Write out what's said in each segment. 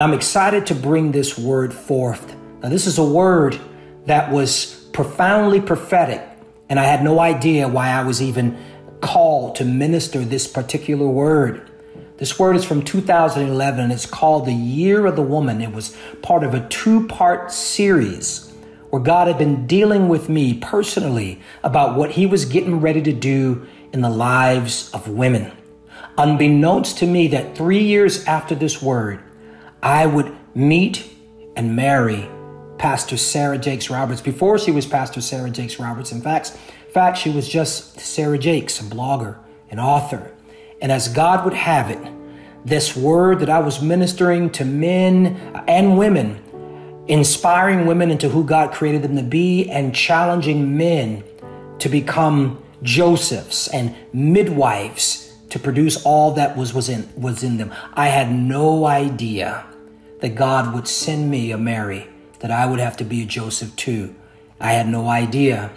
I'm excited to bring this word forth. Now, this is a word that was profoundly prophetic, and I had no idea why I was even called to minister this particular word. This word is from 2011 and it's called The Year of the Woman. It was part of a two part series where God had been dealing with me personally about what He was getting ready to do in the lives of women. Unbeknownst to me, that three years after this word, I would meet and marry Pastor Sarah Jakes Roberts before she was Pastor Sarah Jakes Roberts. In fact, in fact, she was just Sarah Jakes, a blogger, an author. And as God would have it, this word that I was ministering to men and women, inspiring women into who God created them to be, and challenging men to become Josephs and midwives to produce all that was, was, in, was in them. I had no idea that God would send me a Mary, that I would have to be a Joseph too. I had no idea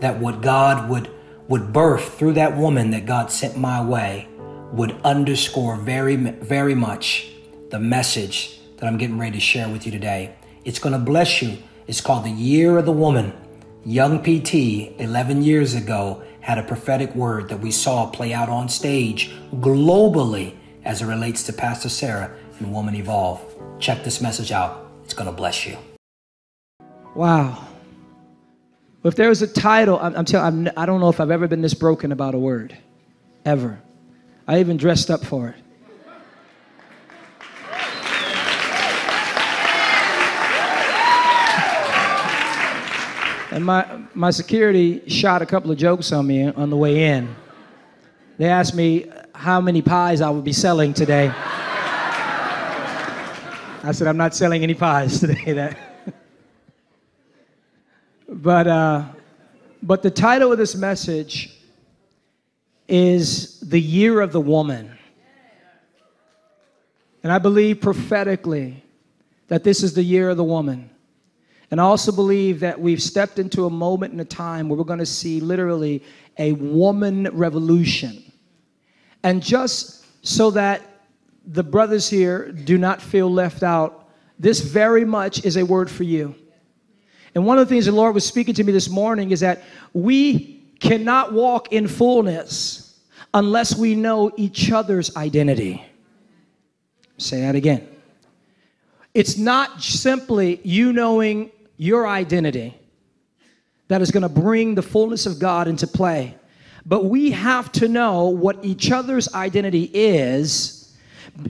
that what God would, would birth through that woman that God sent my way would underscore very, very much the message that I'm getting ready to share with you today. It's going to bless you. It's called the Year of the Woman. Young PT, 11 years ago, had a prophetic word that we saw play out on stage globally as it relates to Pastor Sarah and Woman Evolve. Check this message out. It's going to bless you. Wow. If there was a title, I'm, I'm telling I don't know if I've ever been this broken about a word. Ever. I even dressed up for it. And my, my security shot a couple of jokes on me on the way in. They asked me how many pies I would be selling today. I said, I'm not selling any pies today. That. but, uh, but the title of this message is The Year of the Woman. And I believe prophetically that this is the year of the woman. And I also believe that we've stepped into a moment in a time where we're going to see literally a woman revolution. And just so that the brothers here do not feel left out, this very much is a word for you. And one of the things the Lord was speaking to me this morning is that we cannot walk in fullness unless we know each other's identity. Say that again. It's not simply you knowing your identity that is going to bring the fullness of God into play. But we have to know what each other's identity is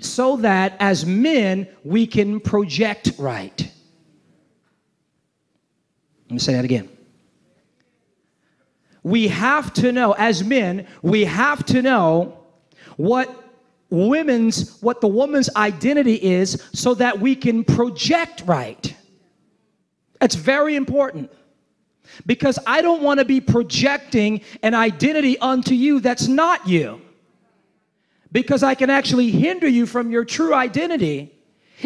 so that as men we can project right. Let me say that again. We have to know, as men, we have to know what women's what the woman's identity is so that we can project right it's very important because I don't want to be projecting an identity unto you that's not you. Because I can actually hinder you from your true identity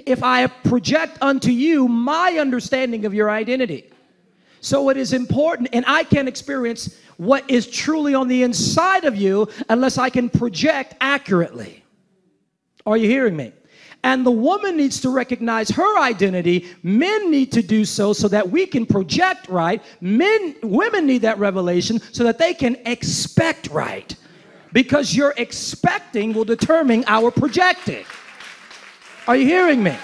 if I project unto you my understanding of your identity. So it is important, and I can't experience what is truly on the inside of you unless I can project accurately. Are you hearing me? And the woman needs to recognize her identity. Men need to do so so that we can project right. Men, women need that revelation so that they can expect right. Because your expecting will determine our projecting. Are you hearing me?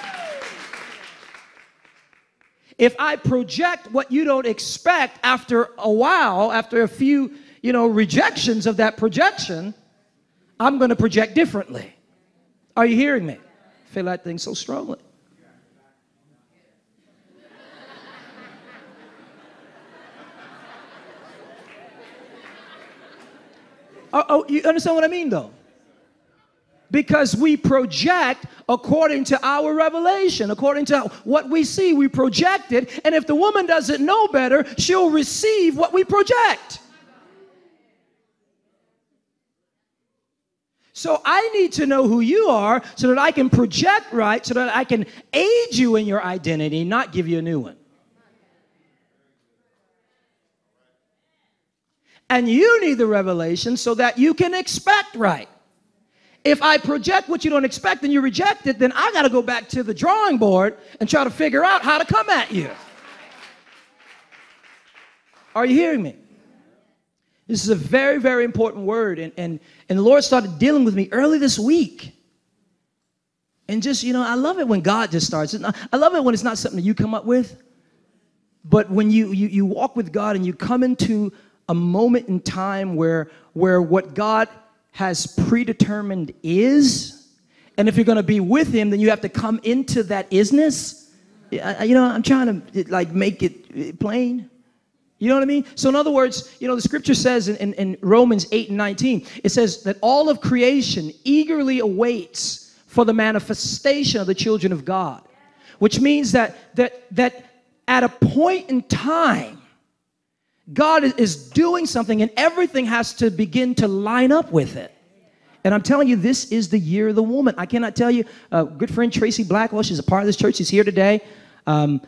If I project what you don't expect after a while, after a few, you know, rejections of that projection, I'm going to project differently. Are you hearing me? feel that thing so strongly. Oh, oh, you understand what I mean, though? Because we project according to our revelation, according to what we see, we project it. And if the woman doesn't know better, she'll receive what we project. So I need to know who you are so that I can project right, so that I can aid you in your identity, not give you a new one. And you need the revelation so that you can expect right. If I project what you don't expect and you reject it, then I got to go back to the drawing board and try to figure out how to come at you. Are you hearing me? This is a very, very important word. And, and, and the Lord started dealing with me early this week. And just, you know, I love it when God just starts. I love it when it's not something that you come up with. But when you, you, you walk with God and you come into a moment in time where, where what God has predetermined is, and if you're going to be with Him, then you have to come into that isness. You know, I'm trying to like make it plain. You know what I mean? So, in other words, you know, the scripture says in, in, in, Romans 8 and 19, it says that all of creation eagerly awaits for the manifestation of the children of God, which means that, that, that at a point in time, God is doing something and everything has to begin to line up with it. And I'm telling you, this is the year of the woman. I cannot tell you. Uh, good friend Tracy Blackwell, she's a part of this church. She's here today. Um,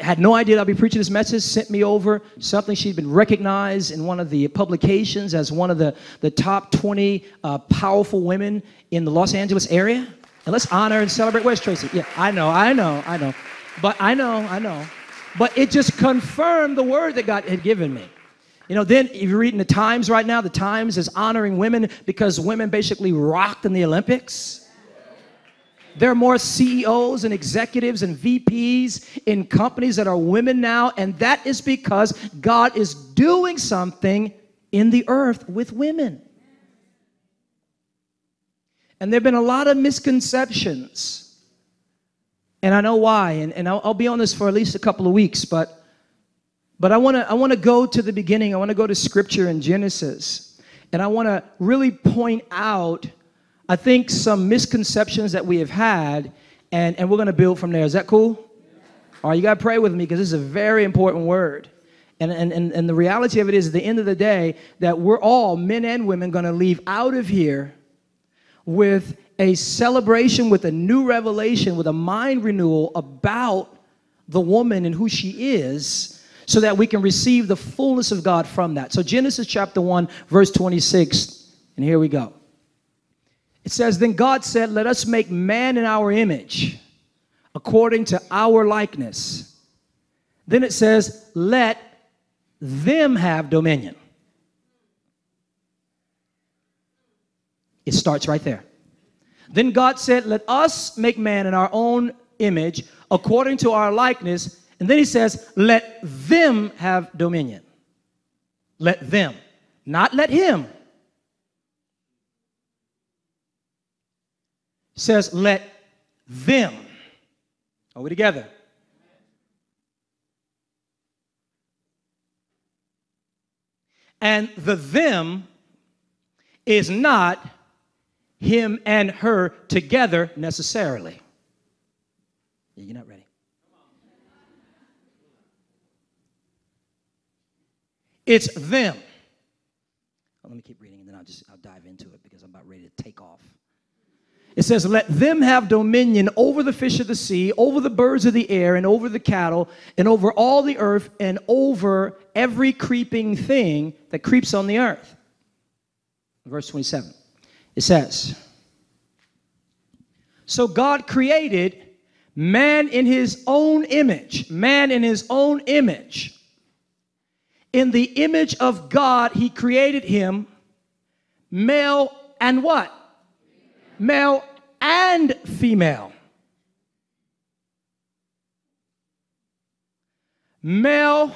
had no idea I'd be preaching this message, sent me over something she'd been recognized in one of the publications as one of the, the top 20 uh, powerful women in the Los Angeles area. And let's honor and celebrate. Where's Tracy? Yeah, I know, I know, I know. But I know, I know. But it just confirmed the word that God had given me. You know, then if you're reading the Times right now, the Times is honoring women because women basically rocked in the Olympics. There are more CEOs and executives and VPs in companies that are women now, and that is because God is doing something in the earth with women. And there have been a lot of misconceptions. And I know why, and, and I'll, I'll be on this for at least a couple of weeks, but but I want to I want to go to the beginning. I want to go to scripture in Genesis. And I want to really point out I think, some misconceptions that we have had, and, and we're going to build from there. Is that cool? All right, you got to pray with me because this is a very important word. And, and, and, and the reality of it is, at the end of the day, that we're all, men and women, going to leave out of here with a celebration, with a new revelation, with a mind renewal about the woman and who she is, so that we can receive the fullness of God from that. So, Genesis chapter 1, verse 26, and here we go. It says, Then God said, Let us make man in our image, according to our likeness. Then it says, Let them have dominion. It starts right there. Then God said, Let us make man in our own image, according to our likeness. And then he says, Let them have dominion. Let them, not let him. says, Let them. Are we together? And the them is not him and her together necessarily. You're not ready. It's them. Well, let me keep reading and then I'll just I'll dive into it because I'm about ready to take off. It says, Let them have dominion over the fish of the sea, over the birds of the air, and over the cattle, and over all the earth, and over every creeping thing that creeps on the earth. Verse 27. It says, So God created man in his own image, man in his own image. In the image of God, he created him, male and what? male and female. Male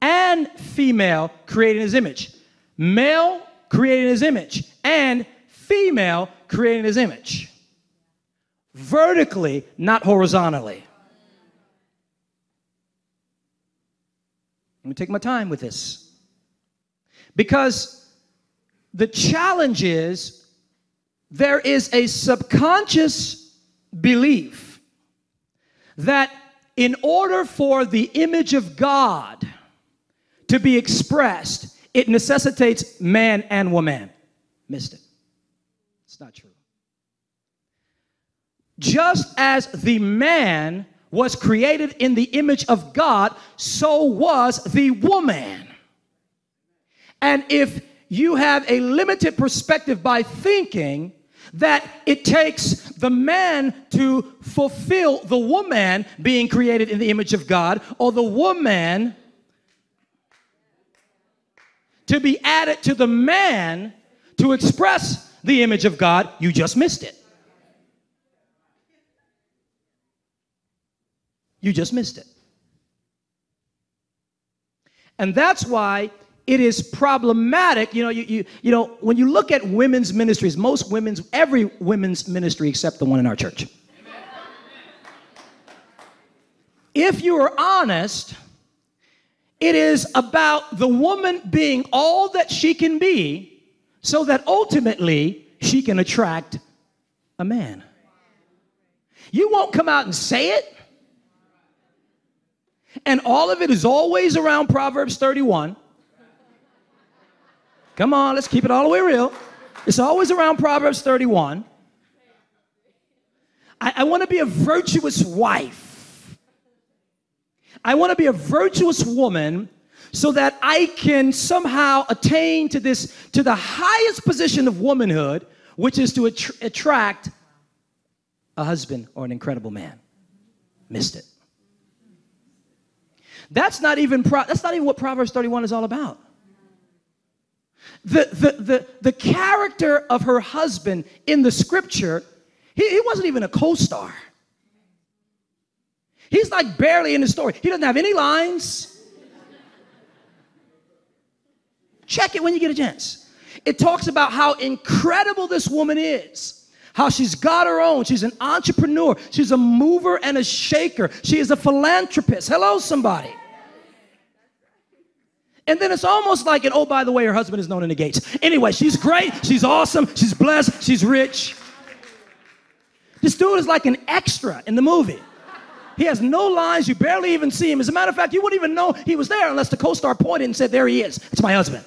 and female created in his image. Male created in his image and female created in his image. Vertically, not horizontally. Let me take my time with this. Because the challenge is there is a subconscious belief that in order for the image of God to be expressed, it necessitates man and woman. Missed it. It's not true. Just as the man was created in the image of God, so was the woman. And if you have a limited perspective by thinking that it takes the man to fulfill the woman being created in the image of God, or the woman to be added to the man to express the image of God, you just missed it. You just missed it. And that's why it is problematic. You know, you, you, you know, when you look at women's ministries, most women's, every women's ministry except the one in our church. If you are honest, it is about the woman being all that she can be so that ultimately she can attract a man. You won't come out and say it. And all of it is always around Proverbs 31. Come on, let's keep it all the way real. It's always around Proverbs 31. I, I want to be a virtuous wife. I want to be a virtuous woman so that I can somehow attain to this, to the highest position of womanhood, which is to attract a husband or an incredible man. Missed it. That's not even pro- that's not even what Proverbs 31 is all about. The, the, the, the character of her husband in the scripture, he, he wasn't even a co-star. He's like barely in the story. He doesn't have any lines. Check it when you get a chance. It talks about how incredible this woman is how she's got her own. She's an entrepreneur. She's a mover and a shaker. She is a philanthropist. Hello, somebody. And then it's almost like, and oh, by the way, her husband is known in the gates. Anyway, she's great. She's awesome. She's blessed. She's rich. This dude is like an extra in the movie. He has no lines. You barely even see him. As a matter of fact, you wouldn't even know he was there unless the co star pointed and said, There he is. It's my husband.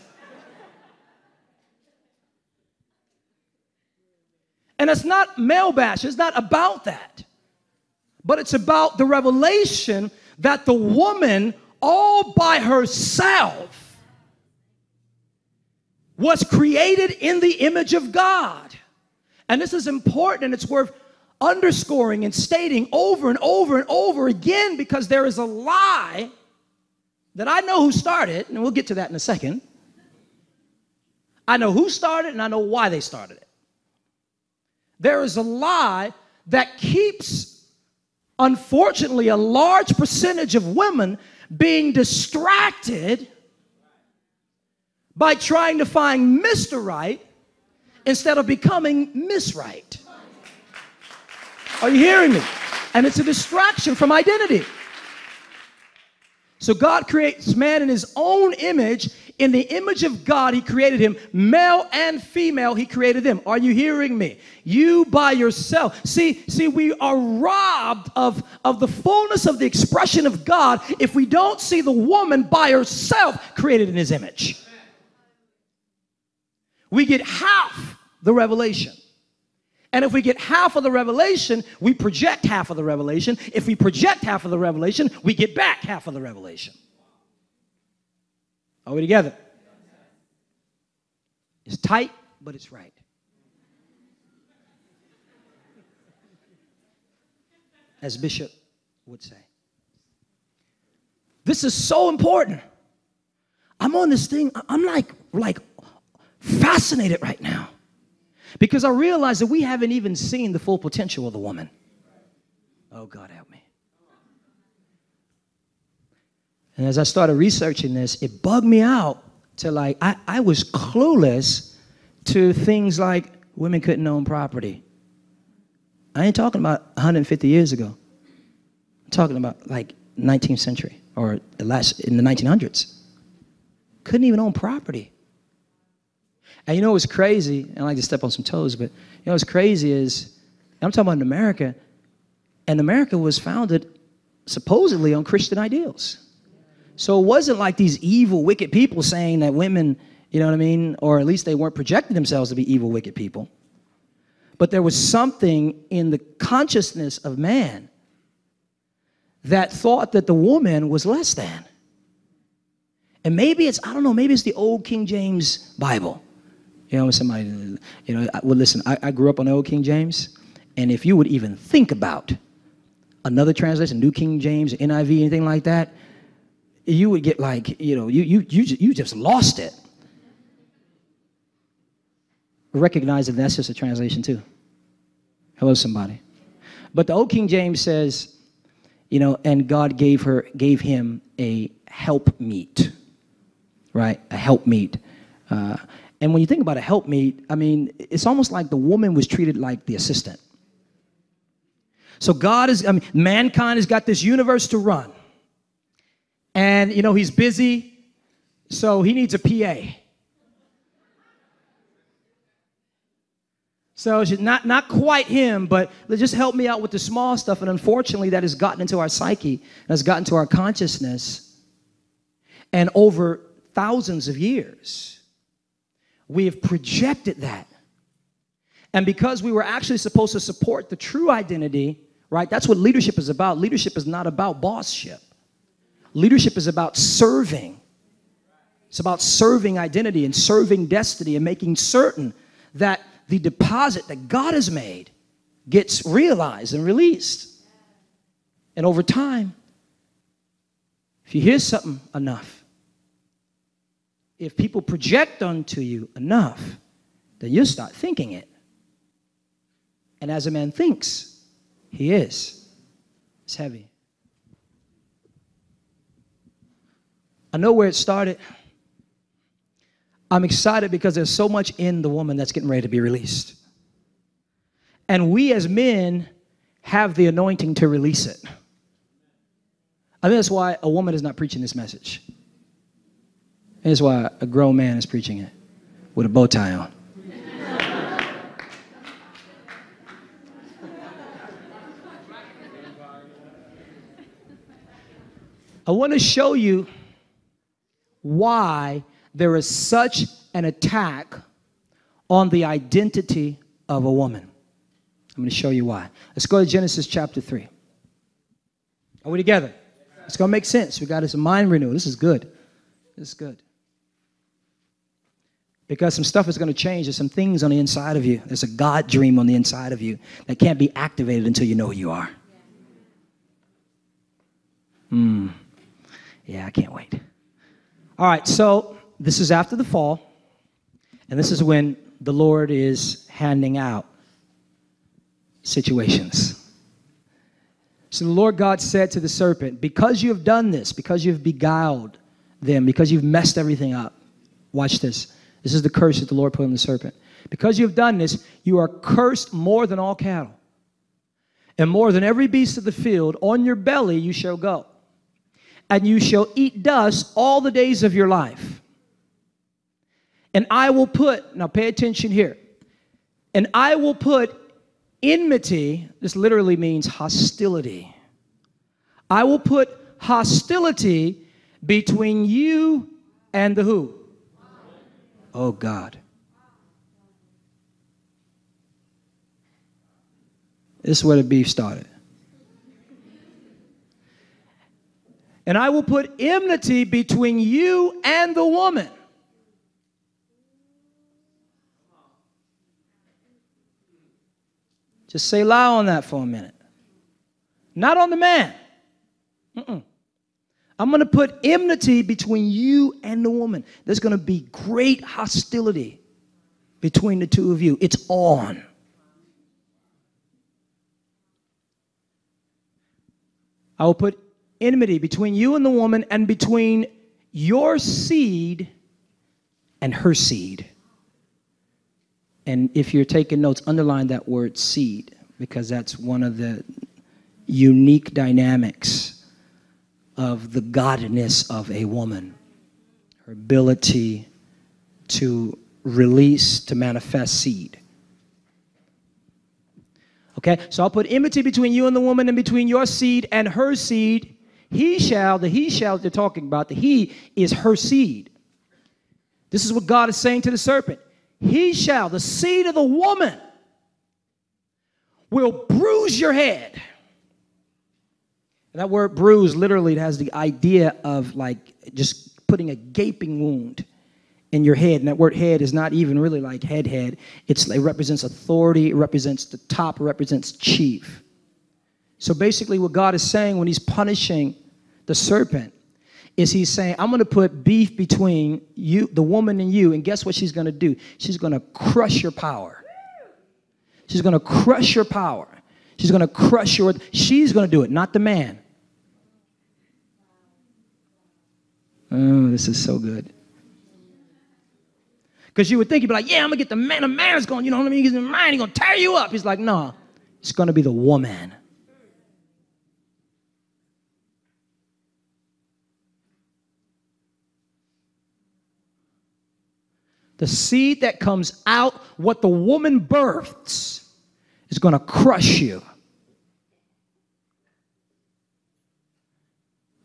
And it's not male bash, it's not about that. But it's about the revelation that the woman, all by herself, was created in the image of God. And this is important and it's worth underscoring and stating over and over and over again because there is a lie that I know who started, and we'll get to that in a second. I know who started and I know why they started it there is a lie that keeps, unfortunately, a large percentage of women being distracted by trying to find Mr. Right instead of becoming Miss Right. Are you hearing me? And it's a distraction from identity. So God creates man in his own image. In the image of God, he created him. Male and female, he created them. Are you hearing me? You by yourself. See, see, we are robbed of, of the fullness of the expression of God if we don't see the woman by herself created in his image. We get half the revelation. And if we get half of the revelation, we project half of the revelation. If we project half of the revelation, we get back half of the revelation. Are we together? It's tight, but it's right. As Bishop would say. This is so important. I'm on this thing, I'm like, like fascinated right now. Because I realize that we haven't even seen the full potential of the woman. Oh, God, help me. And as I started researching this, it bugged me out to like, I, I was clueless to things like women couldn't own property. I ain't talking about 150 years ago. I'm talking about like 19th century or the last in the 1900s. Couldn't even own property. And you know what's crazy? And I like to step on some toes, but you know what's crazy is I'm talking about in America, and America was founded supposedly on Christian ideals. So it wasn't like these evil, wicked people saying that women, you know what I mean, or at least they weren't projecting themselves to be evil, wicked people. But there was something in the consciousness of man that thought that the woman was less than. And maybe it's, I don't know, maybe it's the old King James Bible. You know, somebody, you know, well, listen, I, I grew up on the old King James, and if you would even think about another translation, New King James, NIV, anything like that, you would get like, you know, you, you, you, you just lost it. Recognize that that's just a translation too. Hello, somebody. But the old King James says, you know, and God gave her, gave him a helpmeet, right? A helpmeet. Uh, and when you think about a helpmeet, I mean, it's almost like the woman was treated like the assistant. So God is, I mean, mankind has got this universe to run. And, you know, he's busy, so he needs a PA. So it's not, not quite him, but just help me out with the small stuff. And unfortunately, that has gotten into our psyche, and has gotten to our consciousness. And over thousands of years, we have projected that. And because we were actually supposed to support the true identity, right? That's what leadership is about. Leadership is not about bossship. Leadership is about serving. It's about serving identity and serving destiny and making certain that the deposit that God has made gets realized and released. And over time, if you hear something enough, if people project onto you enough, then you start thinking it. And as a man thinks, he is. It's heavy. I know where it started. I'm excited because there's so much in the woman that's getting ready to be released. And we as men have the anointing to release it. I think that's why a woman is not preaching this message. That's why a grown man is preaching it with a bow tie on. I want to show you why there is such an attack on the identity of a woman. I'm going to show you why. Let's go to Genesis chapter 3. Are we together? It's going to make sense. We got this mind renewal. This is good. This is good. Because some stuff is going to change. There's some things on the inside of you. There's a God dream on the inside of you that can't be activated until you know who you are. Hmm. Yeah, I can't wait. All right, so this is after the fall, and this is when the Lord is handing out situations. So the Lord God said to the serpent, Because you have done this, because you've beguiled them, because you've messed everything up, watch this. This is the curse that the Lord put on the serpent. Because you have done this, you are cursed more than all cattle, and more than every beast of the field. On your belly you shall go and you shall eat dust all the days of your life. And I will put, now pay attention here, and I will put enmity, this literally means hostility. I will put hostility between you and the who? Oh God. This is where the beef started. And I will put enmity between you and the woman. Just say lie on that for a minute. Not on the man. Mm-mm. I'm going to put enmity between you and the woman. There's going to be great hostility between the two of you. It's on. I will put enmity between you and the woman and between your seed and her seed. And if you're taking notes, underline that word seed because that's one of the unique dynamics of the godness of a woman. Her ability to release, to manifest seed. Okay, so I'll put enmity between you and the woman and between your seed and her seed he shall, the he shall they're talking about, the he is her seed. This is what God is saying to the serpent. He shall, the seed of the woman, will bruise your head. And that word bruise literally has the idea of like just putting a gaping wound in your head. And that word head is not even really like head head. It's, it represents authority, it represents the top, it represents chief. So basically, what God is saying when He's punishing the serpent is He's saying, I'm going to put beef between you, the woman, and you. And guess what she's going to do? She's going to crush your power. She's going to crush your power. She's going to crush your. She's going to do it, not the man. Oh, this is so good. Because you would think you'd be like, yeah, I'm gonna get the man. The man's going, you know what I mean? He's in mind, he's gonna tear you up. He's like, no, it's gonna be the woman. The seed that comes out, what the woman births, is gonna crush you.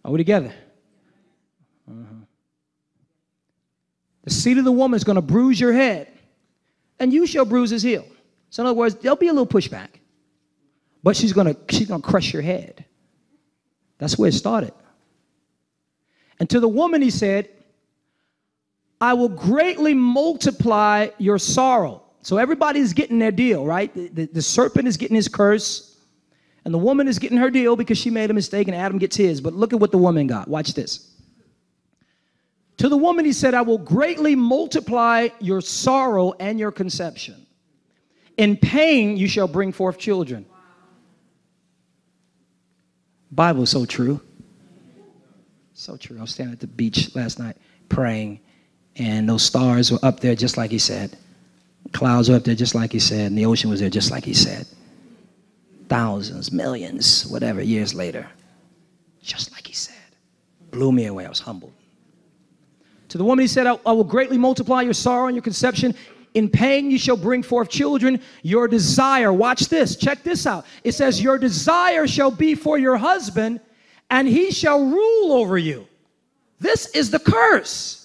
Are we together? The seed of the woman is going to bruise your head, and you shall bruise his heel. So, in other words, there'll be a little pushback, but she's going to she's going to crush your head. That's where it started. And to the woman, he said, I will greatly multiply your sorrow. So everybody's getting their deal, right? The, the, the, serpent is getting his curse, and the woman is getting her deal because she made a mistake, and Adam gets his. But look at what the woman got. Watch this. To the woman, he said, I will greatly multiply your sorrow and your conception. In pain, you shall bring forth children. Bible is so true. So true. I was standing at the beach last night praying, and those stars were up there just like he said. Clouds were up there just like he said, and the ocean was there just like he said. Thousands, millions, whatever, years later, just like he said. Blew me away. I was humbled. To the woman he said, I, I will greatly multiply your sorrow and your conception. In pain you shall bring forth children. Your desire, watch this, check this out. It says, Your desire shall be for your husband, and he shall rule over you. This is the curse.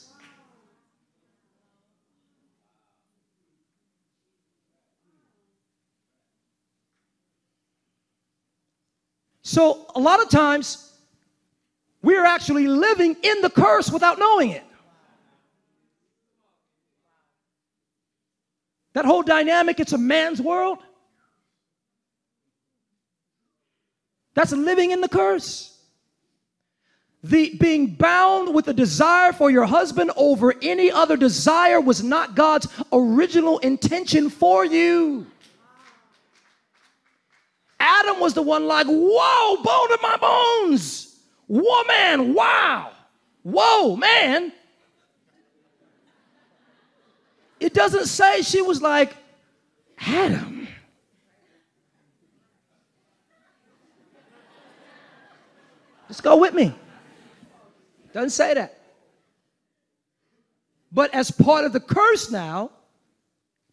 So, a lot of times, we're actually living in the curse without knowing it. That whole dynamic, it's a man's world. That's living in the curse. The being bound with a desire for your husband over any other desire was not God's original intention for you. Adam was the one like, whoa, bone of my bones. Woman, wow. Whoa, man. It doesn't say she was like, Adam. Just go with me. Doesn't say that. But as part of the curse now,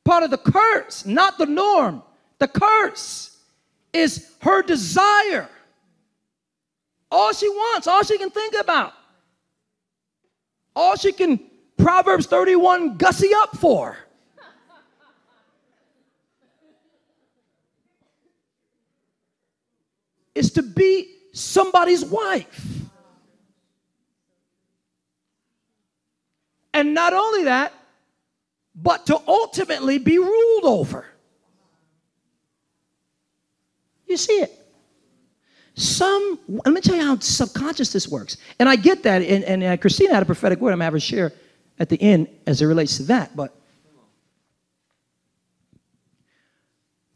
part of the curse, not the norm, the curse is her desire. All she wants, all she can think about, all she can Proverbs 31 gussy up for? is to be somebody's wife. And not only that, but to ultimately be ruled over. You see it. Some, let me tell you how subconscious this works. And I get that, and, and uh, Christina had a prophetic word I'm having to share at the end as it relates to that. But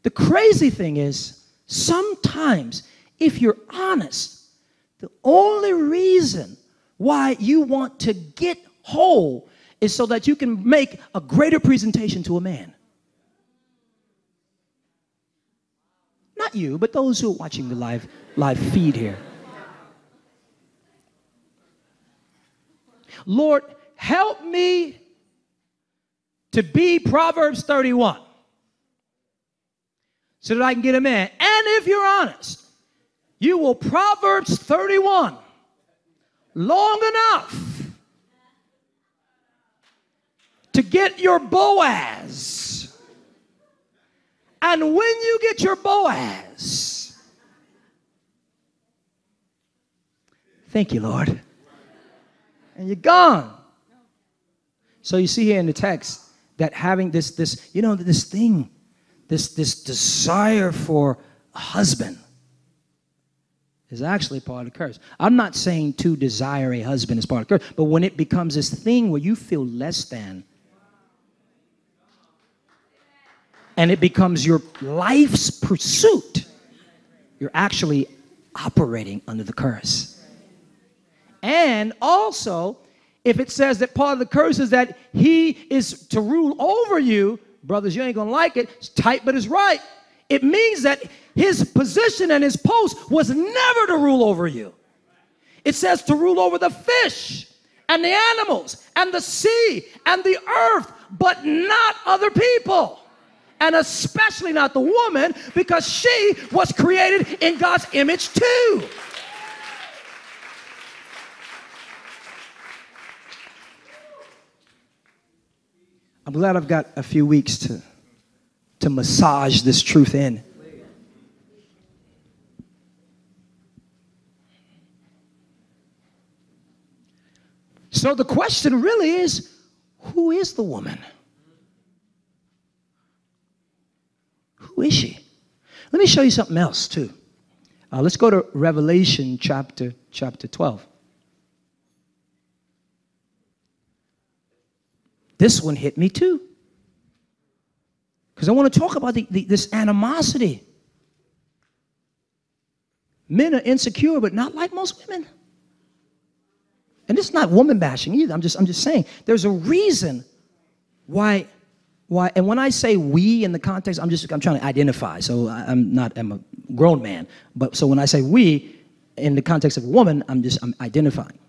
the crazy thing is, sometimes, if you're honest, the only reason why you want to get whole is so that you can make a greater presentation to a man. Not you, but those who are watching the live, live feed here. Lord, help me to be Proverbs 31 so that I can get a man. And if you're honest, you will Proverbs 31 long enough to get your Boaz. And when you get your Boaz, thank you, Lord, and you're gone. So you see here in the text that having this, this, you know, this thing, this, this desire for a husband is actually part of the curse. I'm not saying to desire a husband is part of the curse, but when it becomes this thing where you feel less than, and it becomes your life's pursuit, you're actually operating under the curse. And also, if it says that part of the curse is that he is to rule over you, brothers, you ain't gonna like it. It's tight, but it's right. It means that his position and his post was never to rule over you. It says to rule over the fish and the animals and the sea and the earth, but not other people. And especially not the woman, because she was created in God's image too. I'm glad I've got a few weeks to, to massage this truth in. So the question really is who is the woman? Who is she? Let me show you something else too. Uh, let's go to Revelation chapter chapter 12. This one hit me too. Because I want to talk about the, the, this animosity. Men are insecure, but not like most women. And it's not woman bashing either. I'm just, I'm just saying there's a reason why why and when i say we in the context i'm just i'm trying to identify so i'm not i'm a grown man but so when i say we in the context of a woman i'm just i'm identifying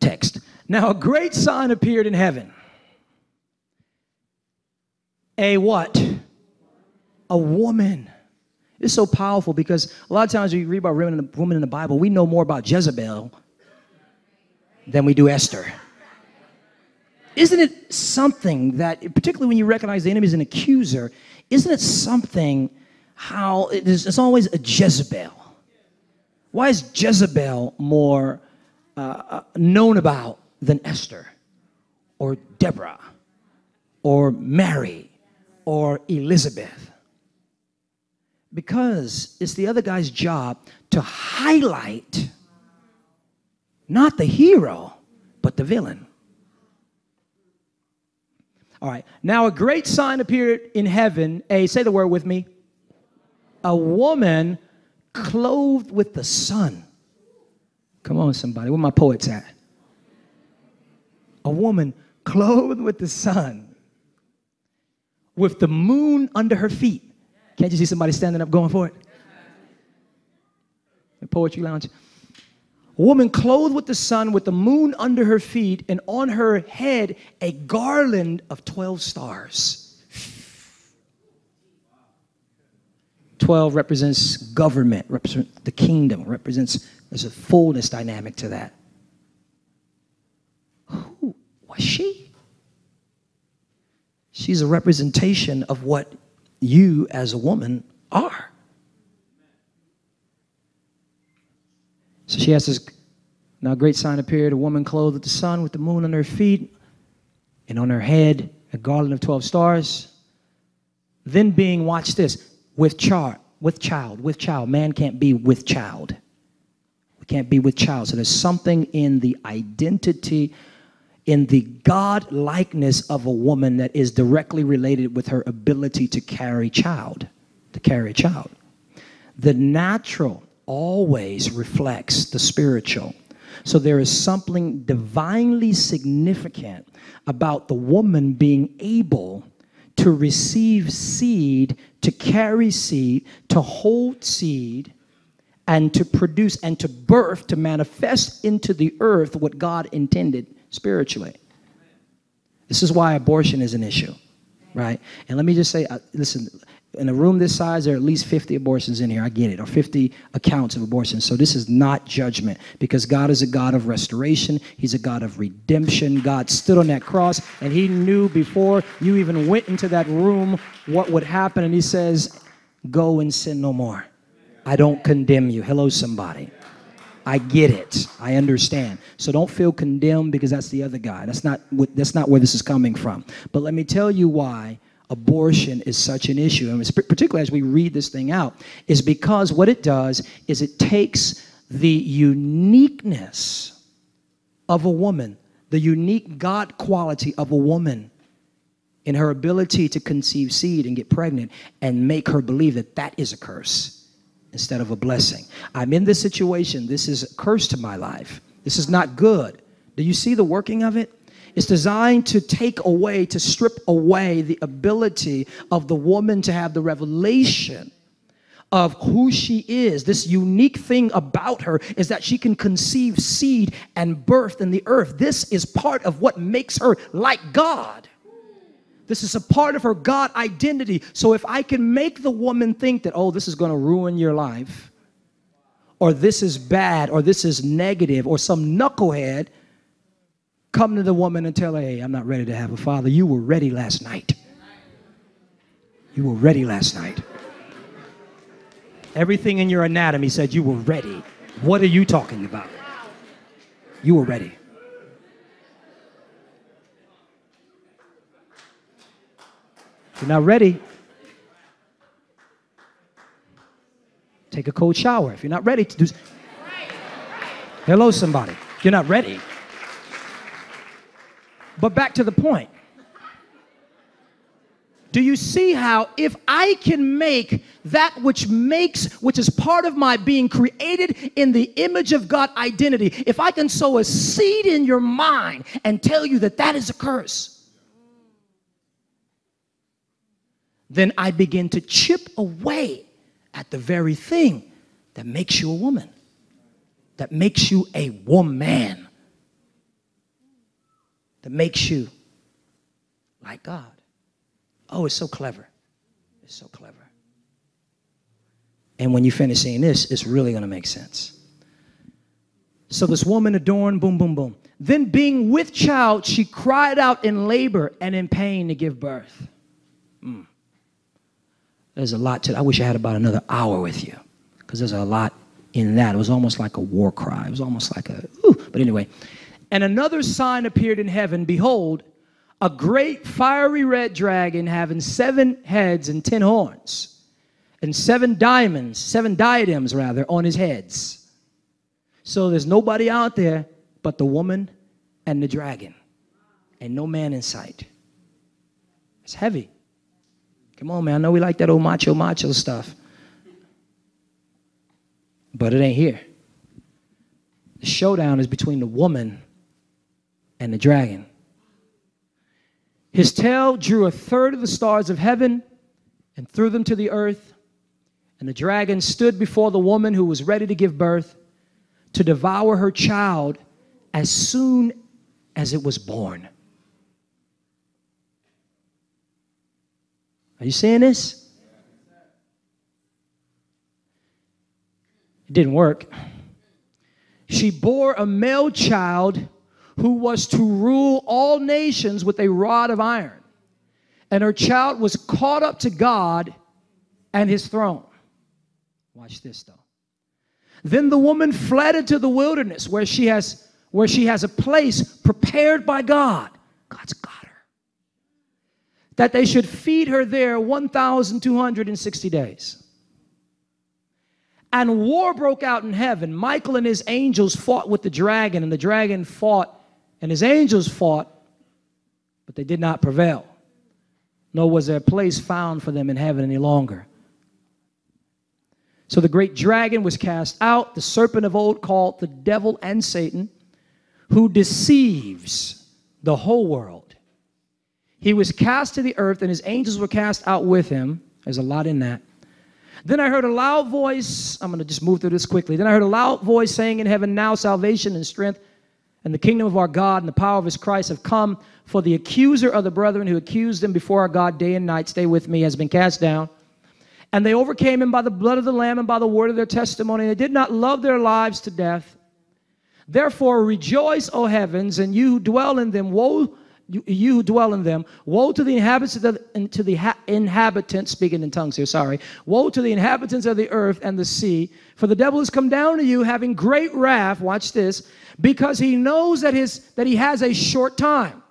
text now, a great sign appeared in heaven. A what? A woman. It's so powerful because a lot of times we read about women women in the Bible, we know more about Jezebel than we do Esther. Isn't it something that, particularly when you recognize the enemy as an accuser, isn't it something how it is, it's always a Jezebel? Why is Jezebel more uh, uh known about than Esther or Deborah or Mary or Elizabeth. Because it's the other guy's job to highlight not the hero, but the villain. All right, now a great sign appeared in heaven. A, say the word with me. A woman clothed with the sun. Come on, somebody. Where my poets at? a woman clothed with the sun, with the moon under her feet. Can't you see somebody standing up going for it? The Poetry Lounge. A woman clothed with the sun, with the moon under her feet, and on her head a garland of 12 stars. 12 represents government, represents the kingdom, represents, there's a fullness dynamic to that. Who was she? She's a representation of what you as a woman are. So she has this now great sign appeared a woman clothed with the sun, with the moon on her feet, and on her head a garland of 12 stars. Then being, watch this, with with child, with child. Man can't be with child. We can't be with child. So there's something in the identity in the God likeness of a woman that is directly related with her ability to carry child, to carry a child. The natural always reflects the spiritual. So there is something divinely significant about the woman being able to receive seed, to carry seed, to hold seed, and to produce and to birth, to manifest into the earth what God intended spiritually. This is why abortion is an issue, right? And let me just say, uh, listen, in a room this size, there are at least 50 abortions in here. I get it, or 50 accounts of abortions. So this is not judgment because God is a God of restoration. He's a God of redemption. God stood on that cross and He knew before you even went into that room what would happen. And He says, Go and sin no more. I don't condemn you. Hello, somebody. I get it. I understand. So don't feel condemned because that's the other guy. That's not that's not where this is coming from. But let me tell you why abortion is such an issue, and particularly as we read this thing out, is because what it does is it takes the uniqueness of a woman, the unique God quality of a woman in her ability to conceive seed and get pregnant and make her believe that that is a curse instead of a blessing. I'm in this situation. This is a curse to my life. This is not good. Do you see the working of it? It's designed to take away, to strip away the ability of the woman to have the revelation of who she is. This unique thing about her is that she can conceive seed and birth in the earth. This is part of what makes her like God. This is a part of her God identity. So if I can make the woman think that, oh, this is going to ruin your life, or this is bad, or this is negative, or some knucklehead come to the woman and tell her, hey, I'm not ready to have a father. You were ready last night. You were ready last night. Everything in your anatomy said you were ready. What are you talking about? You were ready. You're not ready, take a cold shower. If you're not ready to do, hello, somebody. You're not ready, but back to the point. Do you see how if I can make that which makes, which is part of my being created in the image of God identity, if I can sow a seed in your mind and tell you that that is a curse, then I begin to chip away at the very thing that makes you a woman, that makes you a woman that makes you like God. Oh, it's so clever. It's so clever. And when you finish seeing this, it's really going to make sense. So this woman adorned, boom, boom, boom. Then, being with child, she cried out in labor and in pain to give birth. Mm. There's a lot to I wish I had about another hour with you because there's a lot in that. It was almost like a war cry. It was almost like a, ooh. but anyway. And another sign appeared in heaven Behold, a great fiery red dragon having seven heads and ten horns, and seven diamonds, seven diadems rather, on his heads. So there's nobody out there but the woman and the dragon, and no man in sight. It's heavy. Come on, man. I know we like that old macho macho stuff. But it ain't here. The showdown is between the woman and the dragon. His tail drew a third of the stars of heaven and threw them to the earth. And the dragon stood before the woman who was ready to give birth to devour her child as soon as it was born. Are you seeing this? It didn't work. She bore a male child who was to rule all nations with a rod of iron. And her child was caught up to God and his throne. Watch this though. Then the woman fled into the wilderness where she has where she has a place prepared by God. God's got her. That they should feed her there 1260 days. And war broke out in heaven. Michael and his angels fought with the dragon, and the dragon fought and his angels fought, but they did not prevail, nor was there a place found for them in heaven any longer. So the great dragon was cast out, the serpent of old called the devil and Satan, who deceives the whole world. He was cast to the earth, and his angels were cast out with him. There's a lot in that. Then I heard a loud voice. I'm going to just move through this quickly. Then I heard a loud voice saying in heaven, Now salvation and strength and the kingdom of our God and the power of his Christ have come. For the accuser of the brethren who accused them before our God day and night, stay with me, has been cast down. And they overcame him by the blood of the Lamb and by the word of their testimony. They did not love their lives to death. Therefore, rejoice, O heavens, and you who dwell in them. Woe you, you who dwell in them. Woe to the inhabitants of the, to the ha- inhabitants, speaking in tongues here, sorry. Woe to the inhabitants of the earth and the sea, for the devil has come down to you having great wrath, watch this, because he knows that his that he has a short time.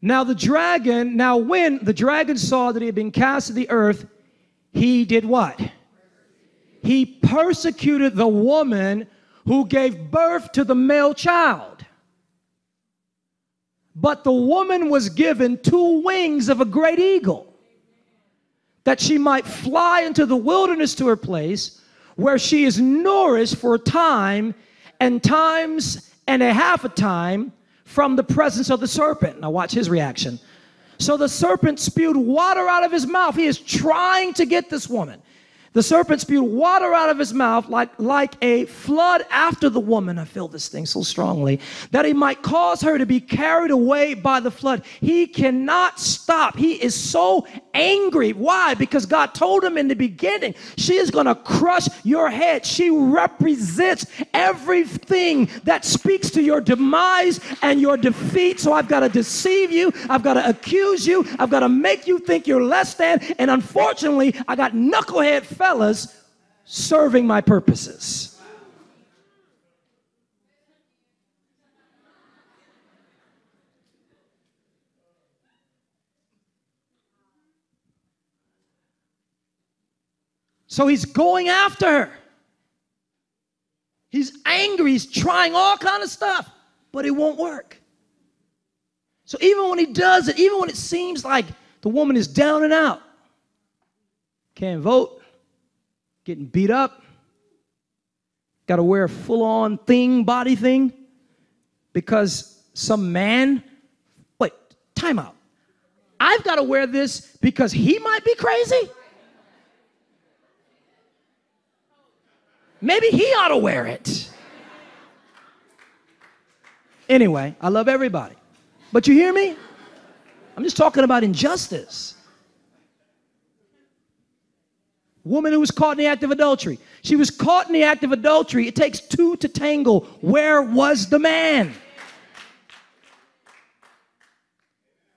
Now the dragon, now when the dragon saw that he had been cast to the earth, he did what? He persecuted the woman who gave birth to the male child. But the woman was given two wings of a great eagle that she might fly into the wilderness to her place where she is nourished for a time and times and a half a time from the presence of the serpent. Now, watch his reaction. So the serpent spewed water out of his mouth. He is trying to get this woman. The serpent spewed water out of his mouth like, like a flood after the woman. I feel this thing so strongly that he might cause her to be carried away by the flood. He cannot stop. He is so angry. Why? Because God told him in the beginning, she is going to crush your head. She represents everything that speaks to your demise and your defeat. So I've got to deceive you. I've got to accuse you. I've got to make you think you're less than. And unfortunately, I got knucklehead fellas serving my purposes. So he's going after her. He's angry, he's trying all kind of stuff, but it won't work. So even when he does it, even when it seems like the woman is down and out, can't vote, getting beat up, got to wear a full on thing, body thing, because some man, wait, time out. I've got to wear this because he might be crazy? Maybe he ought to wear it. Anyway, I love everybody. But you hear me? I'm just talking about injustice woman who was caught in the act of adultery. She was caught in the act of adultery. It takes two to tangle. Where was the man?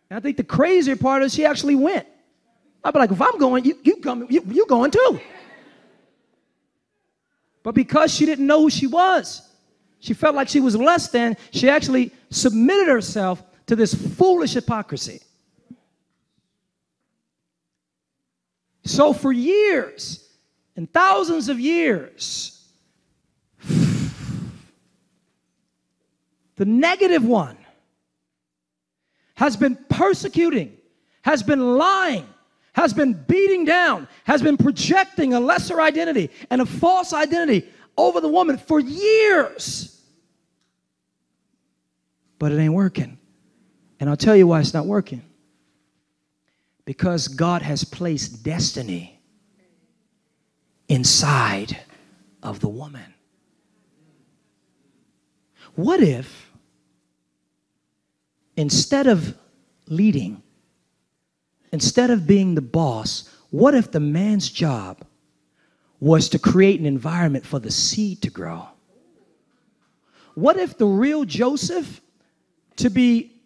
And I think the crazier part is she actually went. I'd be like, if I'm going, you, you coming, you, you going too. But because she didn't know who she was, she felt like she was less than, she actually submitted herself to this foolish hypocrisy. So, for years and thousands of years, the negative one has been persecuting, has been lying, has been beating down, has been projecting a lesser identity and a false identity over the woman for years. But it ain't working. And I'll tell you why it's not working. Because God has placed destiny inside of the woman. What if, instead of leading, instead of being the boss, what if the man's job was to create an environment for the seed to grow? What if the real Joseph, to be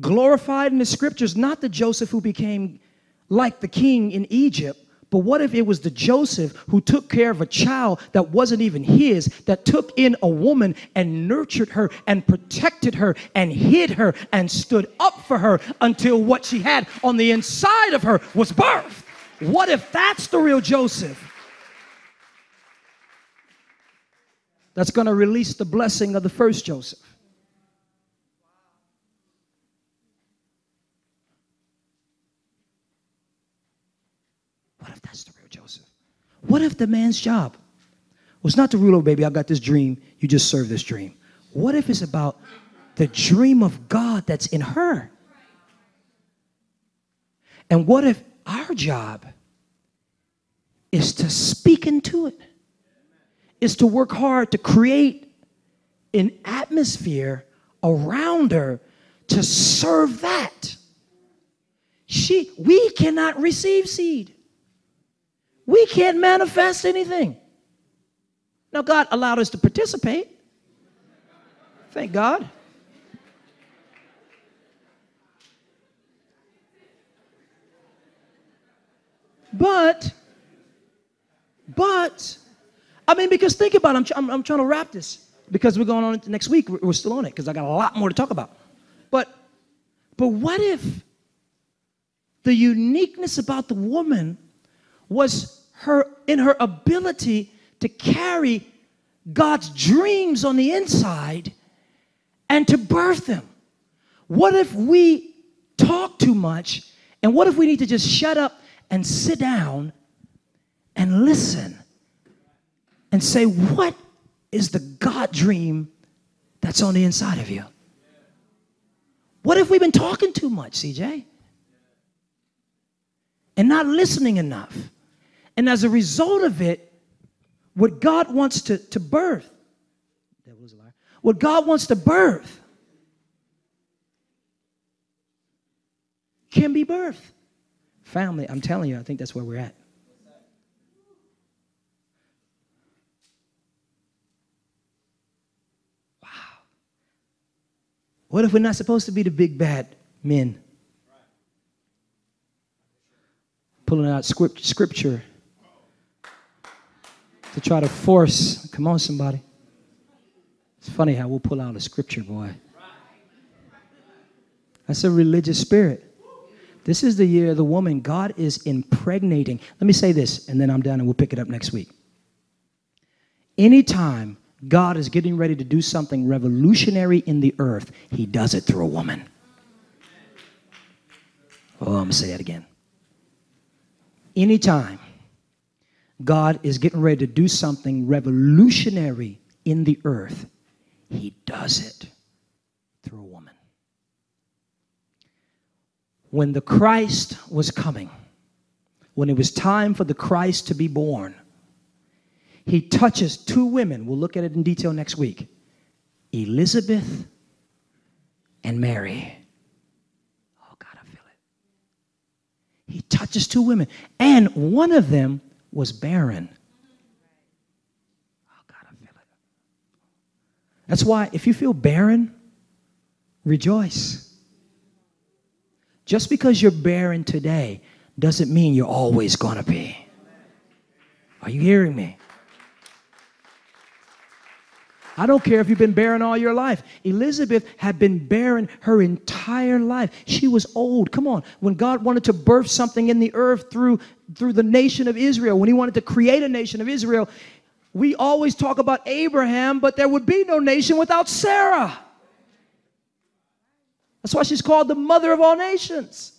glorified in the scriptures, not the Joseph who became like the king in Egypt, but what if it was the Joseph who took care of a child that wasn't even his, that took in a woman and nurtured her and protected her and hid her and stood up for her until what she had on the inside of her was birthed? What if that's the real Joseph? That's going to release the blessing of the first Joseph. What if that's the real Joseph? What if the man's job was not to rule over, baby, I got this dream, you just serve this dream? What if it's about the dream of God that's in her? And what if our job is to speak into it? Is to work hard to create an atmosphere around her to serve that. She we cannot receive seed we can't manifest anything. Now, God allowed us to participate. Thank God. But, but, I mean, because think about it, I'm, I'm, I'm, trying to wrap this because we're going on next week. We're, we're still on it because I got a lot more to talk about. But, but what if the uniqueness about the woman was her in her ability to carry God's dreams on the inside and to birth them? What if we talk too much? And what if we need to just shut up and sit down and listen and say, What is the God dream that's on the inside of you? What if we've been talking too much, CJ? And not listening enough. And as a result of it, what God wants to, to birth, what God wants to birth can be birth. Family, I'm telling you, I think that's where we're at. Wow. What if we're not supposed to be the big bad men? Pulling out script, scripture to try to force. Come on, somebody. It's funny how we'll pull out a scripture, boy. That's a religious spirit. This is the year of the woman. God is impregnating. Let me say this, and then I'm done, and we'll pick it up next week. Anytime God is getting ready to do something revolutionary in the earth, He does it through a woman. Oh, I'm going to say that again. Anytime God is getting ready to do something revolutionary in the earth, He does it through a woman when the Christ was coming, when it was time for the Christ to be born, he touches two women. We'll look at it in detail next week Elizabeth and Mary. Oh, God, I feel it. He touches two women, and one of them was barren. Oh, God, I feel it. That's why, if you feel barren, rejoice. Just because you're barren today doesn't mean you're always going to be. Are you hearing me? I don't care if you've been barren all your life. Elizabeth had been barren her entire life. She was old. Come on. When God wanted to birth something in the earth through, through the nation of Israel, when He wanted to create a nation of Israel, we always talk about Abraham, but there would be no nation without Sarah. That's why she's called the mother of all nations.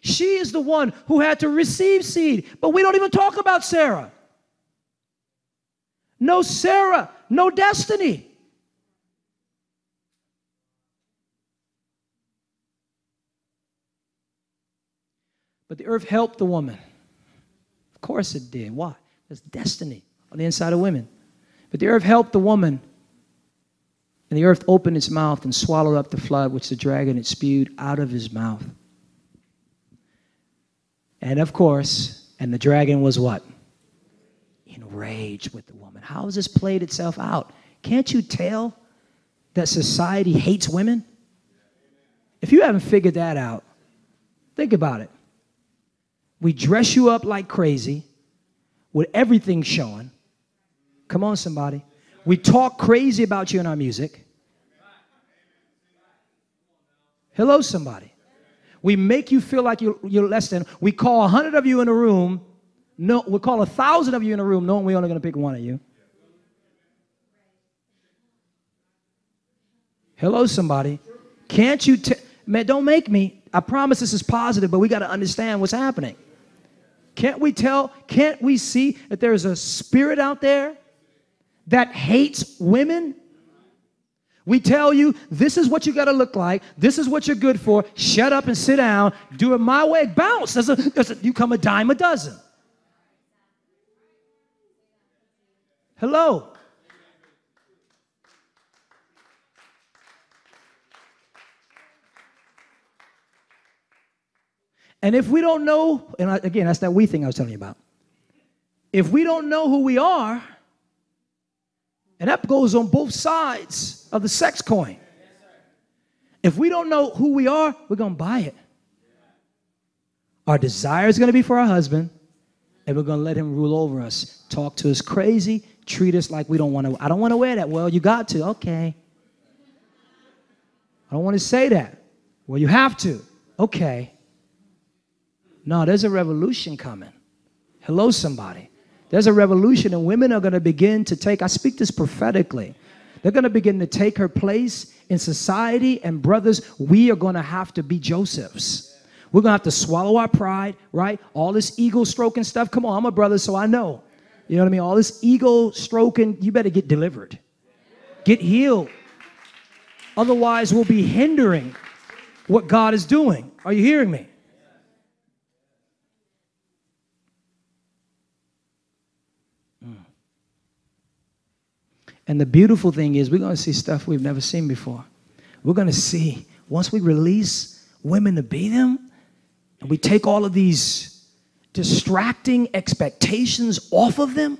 She is the one who had to receive seed, but we don't even talk about Sarah. No Sarah, no destiny. But the earth helped the woman. Of course it did. Why? There's destiny on the inside of women. But the earth helped the woman and the earth opened its mouth and swallowed up the flood which the dragon had spewed out of his mouth. And of course, and the dragon was what? Enraged with the woman. How has this played itself out? Can't you tell that society hates women? If you haven't figured that out, think about it. We dress you up like crazy with everything showing. Come on, somebody. We talk crazy about you in our music. Hello, somebody. We make you feel like you're, you're less than. We call a hundred of you in a room. No, we'll call a thousand of you in a room, knowing we're only going to pick one of you. Hello, somebody. Can't you? Man, don't make me. I promise this is positive, but we got to understand what's happening. Can't we tell? Can't we see that there's a spirit out there that hates women? We tell you this is what you got to look like. This is what you're good for. Shut up and sit down. Do it my way. Bounce. A, a, you come a dime a dozen. Hello. And if we don't know, and again, that's that we thing I was telling you about. If we don't know who we are, and that goes on both sides of the sex coin. If we don't know who we are, we're going to buy it. Our desire is going to be for our husband, and we're going to let him rule over us. Talk to us crazy, treat us like we don't want to. I don't want to wear that. Well, you got to. Okay. I don't want to say that. Well, you have to. Okay. No, there's a revolution coming. Hello, somebody. There's a revolution, and women are going to begin to take, I speak this prophetically. They're going to begin to take her place in society, and brothers, we are going to have to be Josephs. We're going to have to swallow our pride, right? All this ego stroking stuff. Come on, I'm a brother, so I know. You know what I mean? All this ego stroking, you better get delivered, get healed. Otherwise, we'll be hindering what God is doing. Are you hearing me? Mm. And the beautiful thing is, we're going to see stuff we've never seen before. We're going to see, once we release women to be them, and we take all of these distracting expectations off of them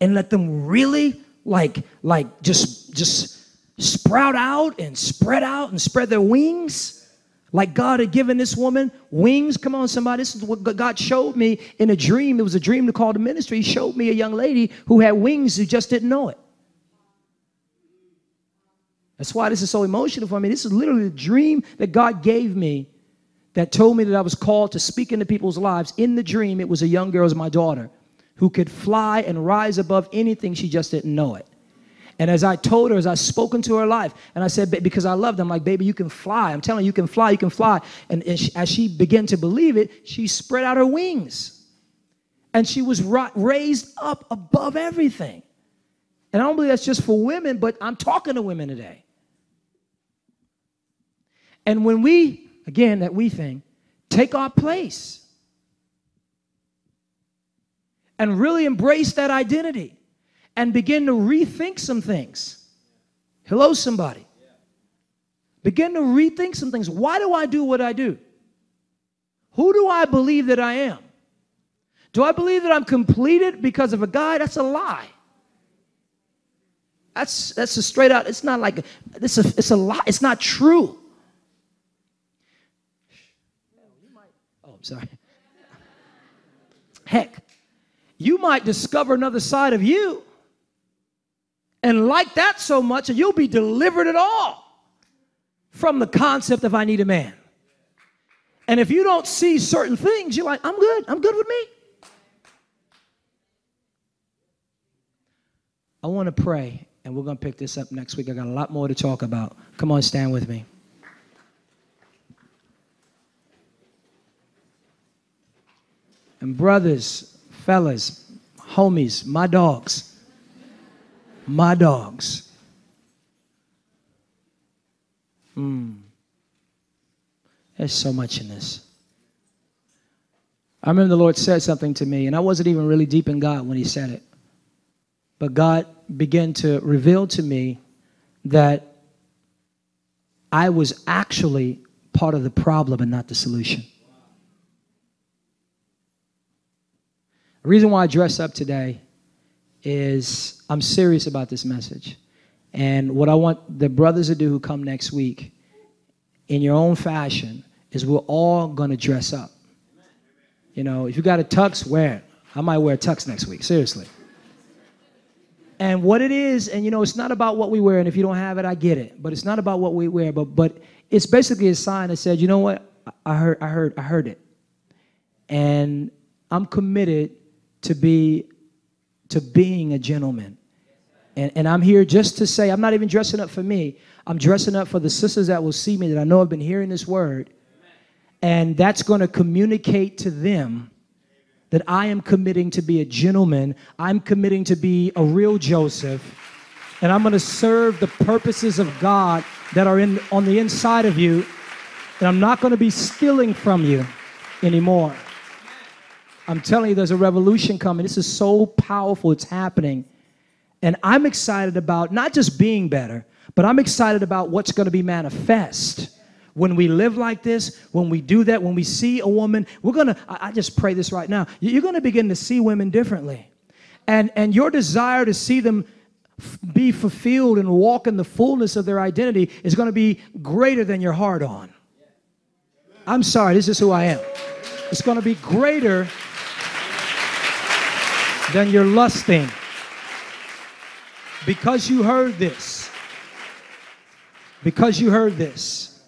and let them really like like just just sprout out and spread out and spread their wings like God had given this woman wings. Come on, somebody. This is what God showed me in a dream. It was a dream to call the ministry. He showed me a young lady who had wings who just didn't know it. That's why this is so emotional for me. This is literally the dream that God gave me that told me that I was called to speak into people's lives. In the dream, it was a young girl, as my daughter, who could fly and rise above anything. She just didn't know it. And as I told her, as I spoke into her life, and I said, because I loved them, like, baby, you can fly. I'm telling you, you can fly, you can fly. And, as she began to believe it, she spread out her wings. And she was raised up above everything. And I don't believe that's just for women, but I'm talking to women today. And when we, again, that we thing, take our place and really embrace that identity and begin to rethink some things. Hello, somebody. Begin to rethink some things. Why do I do what I do? Who do I believe that I am? Do I believe that I'm completed because of a guy? That's a lie. That's that's a straight out. It's not like it's a it's a lie. It's not true. I'm sorry. Heck, you might discover another side of you and like that so much, and you'll be delivered at all from the concept of I need a man. And if you don't see certain things, you're like, I'm good, I'm good with me. I want to pray, and we're going to pick this up next week. I got a lot more to talk about. Come on, stand with me. And brothers, fellas, homies, my dogs my dogs. Hmm. There's so much in this. I remember the Lord said something to me, and I wasn't even really deep in God when He said it. But God began to reveal to me that I was actually part of the problem and not the solution. The reason why I dress up today is I'm serious about this message. And what I want the brothers to do who come next week, in your own fashion, is we're all going to dress up. You know, if you got a tux, wear it. I might wear a tux next week, seriously. And what it is, and you know, it's not about what we wear, and if you don't have it, I get it. But it's not about what we wear, but but it's basically a sign that said, you know what, I heard, I heard, I heard it. And I'm committed to be to being a gentleman. And, and I'm here just to say, I'm not even dressing up for me. I'm dressing up for the sisters that will see me that I know have been hearing this word. And that's going to communicate to them that I am committing to be a gentleman. I'm committing to be a real Joseph. And I'm going to serve the purposes of God that are in, on the inside of you. And I'm not going to be stealing from you anymore. I'm telling you, there's a revolution coming. This is so powerful. It's happening. And I'm excited about not just being better, but I'm excited about what's going to be manifest. When we live like this, when we do that, when we see a woman, we're going to, I just pray this right now. You're going to begin to see women differently. And, and your desire to see them be fulfilled and walk in the fullness of their identity is going to be greater than your heart on. I'm sorry, this is who I am. It's going to be greater than your lusting. Because you heard this. Because you heard this.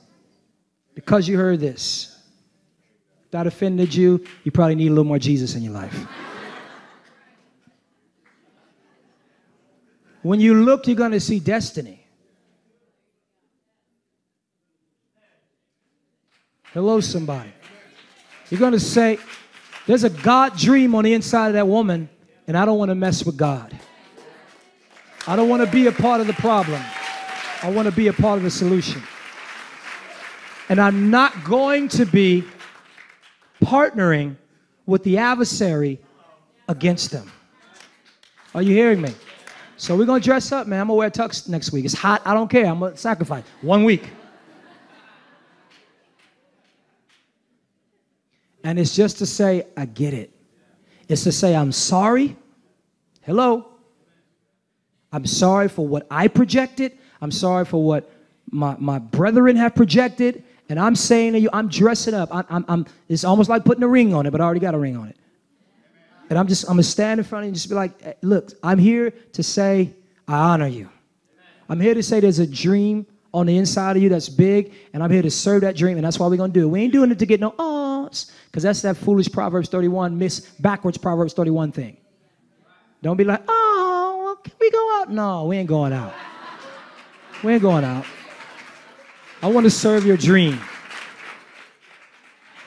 Because you heard this. If that offended you, you probably need a little more Jesus in your life. when you look, you're going to see destiny. Hello, somebody. You're going to say, There's a God dream on the inside of that woman, and I don't want to mess with God. I don't want to be a part of the problem. I want to be a part of the solution. And I'm not going to be partnering with the adversary against them. Are you hearing me? So we're going to dress up, man. I'm going to wear tux next week. It's hot. I don't care. I'm to sacrifice. One week. And it's just to say, I get it. It's to say, I'm sorry. Hello. I'm sorry for what I projected. I'm sorry for what my, my brethren have projected. And I'm saying to you, I'm dressing up. I'm, I'm, I'm, it's almost like putting a ring on it, but I already got a ring on it. And I'm just, I'm gonna stand in front of you and just be like, look, I'm here to say, I honor you. I'm here to say there's a dream on the inside of you that's big, and I'm here to serve that dream, and that's why we're gonna do it. We ain't doing it to get no ohs, because that's that foolish Proverbs 31, miss backwards Proverbs 31 thing. Don't be like, oh, can we go out? No, we ain't going out. We ain't going out. I want to serve your dream.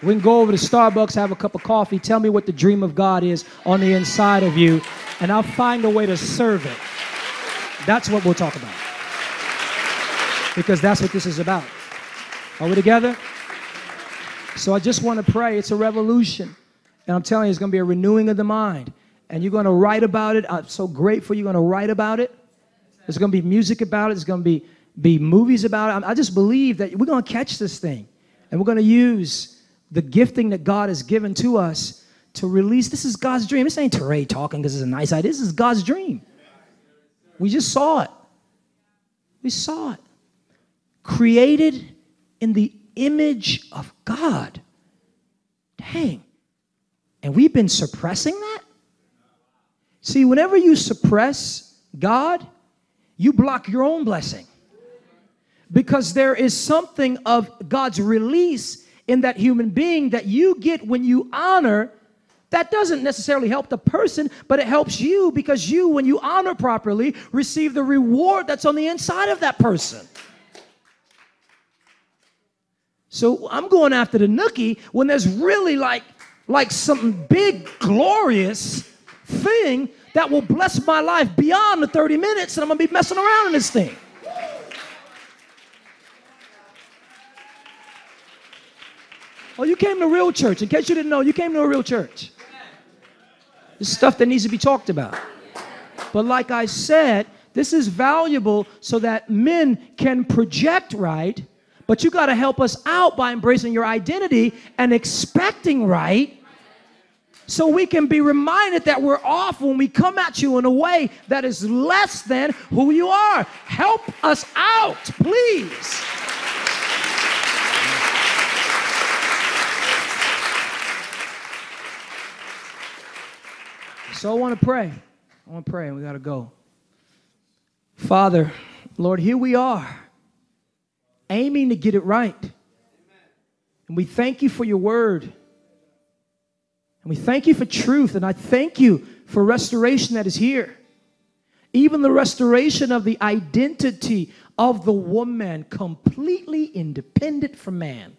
We can go over to Starbucks, have a cup of coffee, tell me what the dream of God is on the inside of you, and I'll find a way to serve it. That's what we'll talk about because that's what this is about. Are we together? So I just want to pray. It's a revolution. And I'm telling you, it's going to be a renewing of the mind. And you're going to write about it. I'm so grateful you're going to write about it. There's going to be music about it. There's going to be, be movies about it. I just believe that we're going to catch this thing. And we're going to use the gifting that God has given to us to release. This is God's dream. This ain't Touré talking because it's a nice idea. This is God's dream. We just saw it. We saw it created in the image of God. Dang. And we've been suppressing that? See, whenever you suppress God, you block your own blessing. Because there is something of God's release in that human being that you get when you honor. That doesn't necessarily help the person, but it helps you because you, when you honor properly, receive the reward that's on the inside of that person. So I'm going after the nookie when there's really like like something big, glorious thing that will bless my life beyond the 30 minutes, and I'm gonna be messing around in this thing. Oh, you came to real church. In case you didn't know, you came to a real church. This stuff that needs to be talked about. But like I said, this is valuable so that men can project right but you got to help us out by embracing your identity and expecting right so we can be reminded that we're off when we come at you in a way that is less than who you are. Help us out, please. So I want to pray. I want to pray, and we got to go. Father, Lord, here we are aiming to get it right. And we thank you for your word. And we thank you for truth. And I thank you for restoration that is here. Even the restoration of the identity of the woman, completely independent from man.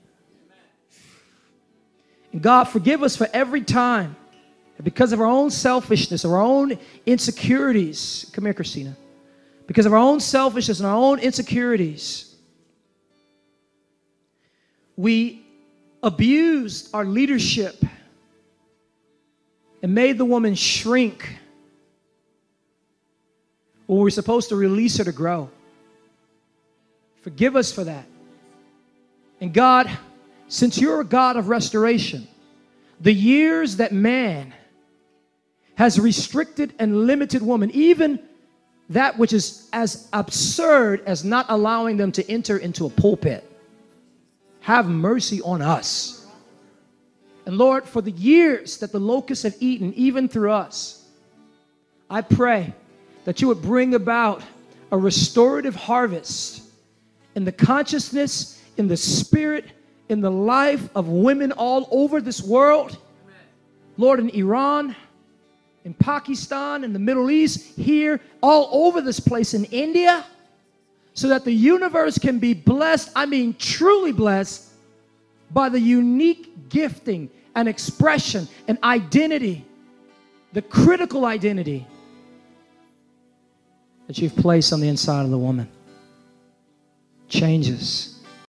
And God, forgive us for every time because of our own selfishness, our own insecurities. Come here, Christina. Because of our own selfishness and our own insecurities we abused our leadership and made the woman shrink when we are supposed to release her to grow. Forgive us for that. And God, since you're a God of restoration, the years that man has restricted and limited woman, even that which is as absurd as not allowing them to enter into a pulpit have mercy on us. And Lord, for the years that the locusts have eaten, even through us, I pray that you would bring about a restorative harvest in the consciousness, in the spirit, in the life of women all over this world. Lord, in Iran, in Pakistan, in the Middle East, here, all over this place, in India, so that the universe can be blessed, I mean, truly blessed, by the unique gifting and expression and identity, the critical identity that you've placed on the inside of the woman. Changes